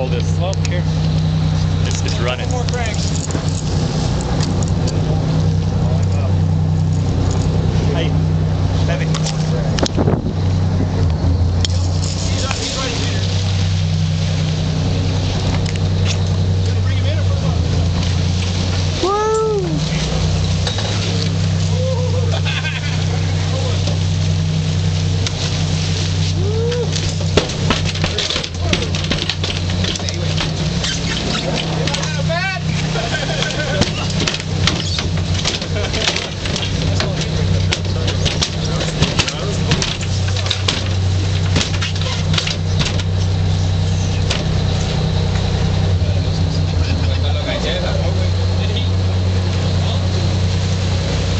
hold this. Well, here. It's, it's running. more cranks. Hey, Bevy.